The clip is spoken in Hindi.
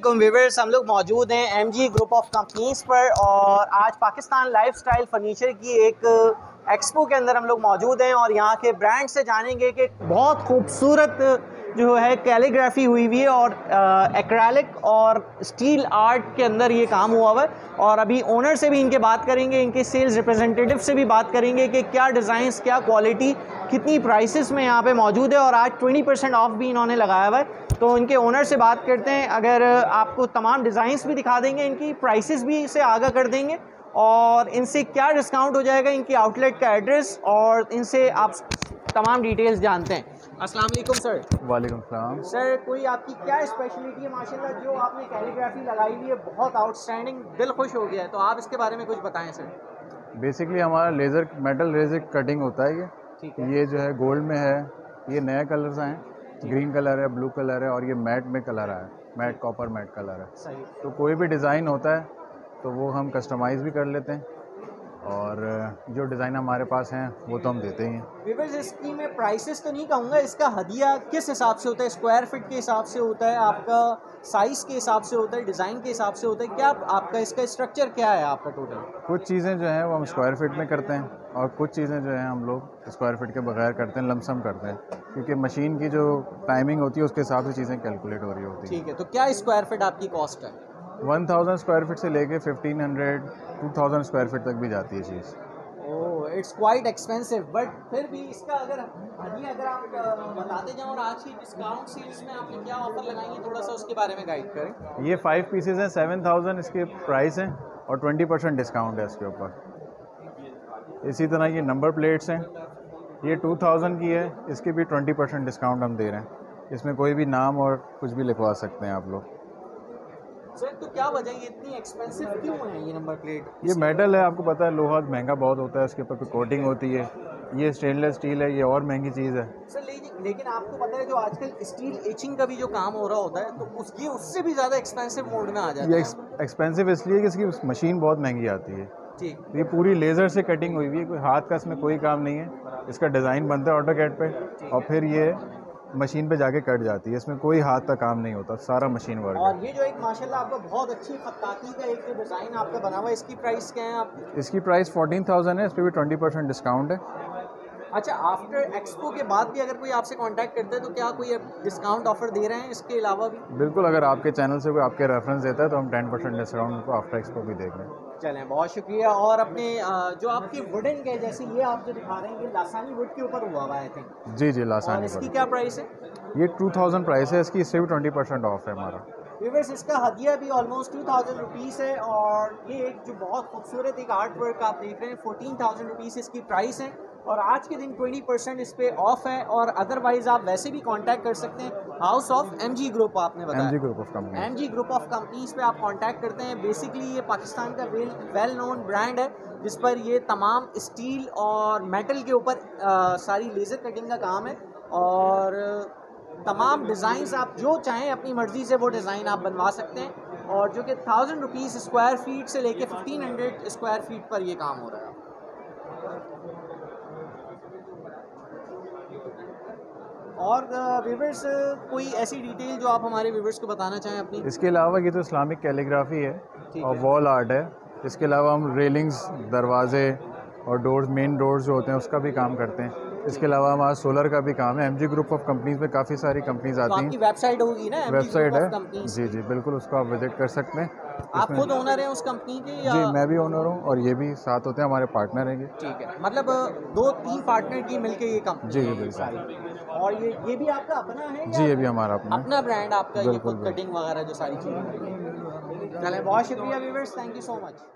वालेकुम व्यूवर्स हम लोग मौजूद हैं एमजी ग्रुप ऑफ़ कंपनीज़ पर और आज पाकिस्तान लाइफस्टाइल फर्नीचर की एक एक्सपो के अंदर हम लोग मौजूद हैं और यहाँ के ब्रांड से जानेंगे कि बहुत खूबसूरत जो है कैलीग्राफी हुई हुई है और एक्रेलिक और स्टील आर्ट के अंदर ये काम हुआ हुआ है और अभी ओनर से भी इनके बात करेंगे, इनके सेल्स रिप्रेजेंटेटिव से भी बात करेंगे कि क्या डिज़ाइंस क्या क्वालिटी कितनी प्राइसेस में यहाँ पे मौजूद है और आज 20 परसेंट ऑफ़ भी इन्होंने लगाया हुआ है। तो इनके ओनर से बात करते हैं। अगर आपको तमाम डिज़ाइंस भी दिखा देंगे इनकी प्राइसेस भी इसे आगा कर देंगे और इनसे क्या डिस्काउंट हो जाएगा इनकी आउटलेट का एड्रेस और इनसे आप तमाम डिटेल्स जानते हैं। अस्सलाम वालेकुम सर। वालेकुम सलाम। सर कोई आपकी क्या स्पेशलिटी है माशाल्लाह जो आपने कैलीग्राफी लगाई हुई है बहुत आउटस्टैंडिंग दिल खुश हो गया है तो आप इसके बारे में कुछ बताएँ सर। बेसिकली हमारा लेज़र मेटल लेज़र कटिंग होता है ये। ठीक है। ये जो है गोल्ड में है ये नए कलर्स आए हैं। ग्रीन कलर है ब्लू कलर है और ये मैट में कलर आया है। मैट कॉपर मैट कलर है। सही। तो कोई भी डिज़ाइन होता है तो वो हम कस्टमाइज़ भी कर लेते हैं। और जो डिज़ाइन हमारे पास हैं वो तो हम देते ही हैं। विवर्स इसकी मैं प्राइसेस तो नहीं कहूँगा इसका हदिया किस हिसाब से होता है? स्क्वायर फिट के हिसाब से होता है आपका साइज़ के हिसाब से होता है डिज़ाइन के हिसाब से होता है क्या आपका इसका स्ट्रक्चर क्या है आपका टोटल कुछ चीज़ें जो हैं वो हम स्क्वायर फिट में करते हैं और कुछ चीज़ें जो हैं हम लोग स्क्वायर फिट के बगैर करते हैं लमसम करते हैं। क्योंकि मशीन की जो टाइमिंग होती है उसके हिसाब से चीज़ें कैलकुलेट हो रही होती है। ठीक है तो क्या स्क्वायर फिट आपकी कॉस्ट है? वन थाउज़ेंड स्क्वायर फीट से लेके fifteen hundred two thousand square feet तक भी जाती है चीज़। Oh it's quite expensive but फिर भी इसका अगर हदी अगर आप बताते जाओ और आज की डिस्काउंट सेल्स में आपने क्या ऑफ़र लगाई है थोड़ा सा उसके बारे में गाइड करें। ये फाइव पीसेज हैं सेवन थाउज़ेंड इसके प्राइस हैं और ट्वेंटी परसेंट डिस्काउंट है इसके ऊपर। इसी तरह ये नंबर प्लेट्स हैं ये टू थाउज़ेंड की है इसके भी ट्वेंटी परसेंट डिस्काउंट हम दे रहे हैं। इसमें कोई भी नाम और कुछ भी लिखवा सकते हैं आप लोग। सर तो क्या वजह ये इतनी एक्सपेंसिव क्यों है ये नंबर प्लेट ये मेटल है आपको पता है लोहा महँगा बहुत होता है उसके ऊपर कोटिंग होती है। ये स्टेनलेस स्टील है ये और महँगी चीज़ है। सर लेकिन लेकिन आपको पता है जो आजकल स्टील एचिंग का भी जो काम हो रहा होता है तो उसकी उससे भी ज़्यादा एक्सपेंसिव मोड में आ जाता ये है। एक्सपेंसिव इसलिए कि इसकी मशीन बहुत महँगी आती है। ठीक तो ये पूरी लेज़र से कटिंग हुई हुई है कोई हाथ का इसमें कोई काम नहीं है। इसका डिज़ाइन बनता है ऑटो कैट पे और फिर ये मशीन पे जाके कट जाती है इसमें कोई हाथ का काम नहीं होता सारा मशीन वर्क है। और ये जो एक माशाल्लाह आपका बहुत अच्छी खत्ताती का एक डिज़ाइन आपका बना हुआ है इसकी प्राइस क्या है आप इसकी प्राइस फोर्टीन थाउज़ेंड है इस पर भी ट्वेंटी परसेंट डिस्काउंट है। अच्छा आफ्टर एक्सपो के बाद भी अगर कोई आपसे कांटेक्ट करता है तो क्या कोई डिस्काउंट ऑफ़र दे रहे हैं इसके अलावा भी? बिल्कुल अगर आपके चैनल से कोई आपके रेफरेंस देता है तो हम टेन परसेंट डिस्काउंट को आफ्टर एक्सपो भी देंगे चलें बहुत शुक्रिया। और अपने जो आपकी वुडन के जैसे ये आप जो दिखा रहे हैं ये लासानी वुड के ऊपर हुआ हुआ है आई थिंक जी जी और लासानी इसकी क्या प्राइस है? ये टू थाउज़ेंड प्राइस है इसकी इससे भी ट्वेंटी परसेंट ऑफ़ है हमारा। व्यूवर्स इसका हदिया भी ऑलमोस्ट टू थाउज़ेंड रुपीज़ है और ये एक जो बहुत खूबसूरत एक आर्ट वर्क आप देख रहे हैं फोर्टीन थाउज़ेंड रुपीज़ इसकी प्राइस है। और आज के दिन ट्वेंटी परसेंट इस पे ऑफ़ है और अदरवाइज़ आप वैसे भी कांटेक्ट कर सकते हैं। House of M G group आपने बताया। Group of company M G group of companies पे आप कांटेक्ट करते हैं। बेसिकली ये पाकिस्तान का वेल वेल नोन ब्रांड है जिस पर ये तमाम स्टील और मेटल के ऊपर सारी लेज़र कटिंग का काम है। और तमाम डिज़ाइंस आप जो चाहें अपनी मर्ज़ी से वो डिज़ाइन आप बनवा सकते हैं। और जो कि थाउज़ेंड रुपीज़ स्क्वायर फीट से लेके फिफ्टीन हंड्रेड स्क्वायर फीट पर ये काम हो रहा है। और व्यूवर्स कोई ऐसी डिटेल जो आप हमारे व्यूवर्स को बताना चाहें अपनी? इसके अलावा ये तो इस्लामिक कैलीग्राफी है और वॉल आर्ट है। इसके अलावा हम रेलिंग्स दरवाजे और डोर्स मेन डोर्स जो होते हैं उसका भी काम करते हैं। इसके अलावा हमारा सोलर का भी काम है। एमजी ग्रुप ऑफ़ कंपनीज़ में काफ़ी सारी कंपनीज़ तो आती हैं। वेबसाइट होगी ना वेबसाइट है। जी जी बिल्कुल उसको आप विज़िट कर सकते हैं। आप खुद ओनर हैं उस कंपनी के या जी मैं भी ओनर हूँ और ये भी साथ होते हैं हमारे पार्टनर हैं ये। ठीक है। मतलब दो तीन पार्टनर की मिलके ये कंपनी जी, है। बिल्कुल। और ये ये भी आपका अपना है जी ये भी हमारा अपना अपना ब्रांड आपका ये खुद कटिंग वगैरह जो सारी चीज़ें चलें बहुत शुक्रिया viewers thank you so much